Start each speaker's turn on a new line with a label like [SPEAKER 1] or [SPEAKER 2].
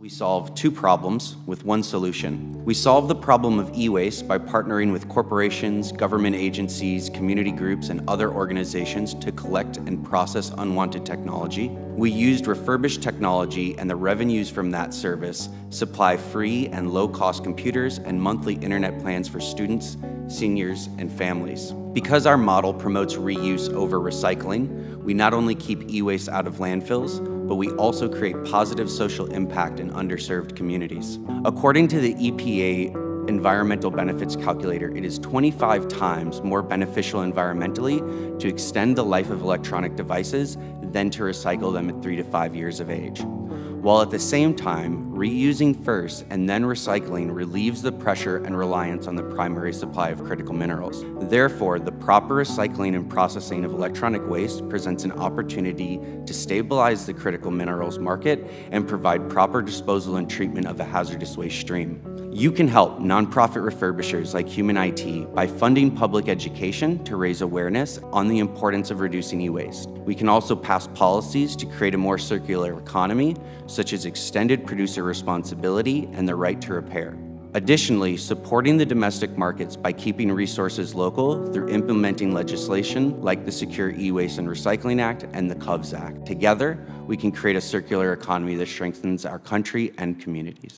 [SPEAKER 1] We solve two problems with one solution. We solve the problem of e-waste by partnering with corporations, government agencies, community groups, and other organizations to collect and process unwanted technology. We used refurbished technology and the revenues from that service supply free and low-cost computers and monthly internet plans for students, seniors, and families. Because our model promotes reuse over recycling, we not only keep e-waste out of landfills, but we also create positive social impact in underserved communities. According to the EPA environmental benefits calculator, it is 25 times more beneficial environmentally to extend the life of electronic devices than to recycle them at three to five years of age while at the same time, reusing first and then recycling relieves the pressure and reliance on the primary supply of critical minerals. Therefore, the proper recycling and processing of electronic waste presents an opportunity to stabilize the critical minerals market and provide proper disposal and treatment of the hazardous waste stream. You can help nonprofit refurbishers like Human IT by funding public education to raise awareness on the importance of reducing e-waste. We can also pass policies to create a more circular economy, such as extended producer responsibility and the right to repair. Additionally, supporting the domestic markets by keeping resources local through implementing legislation like the Secure E-Waste and Recycling Act and the COVES Act. Together, we can create a circular economy that strengthens our country and communities.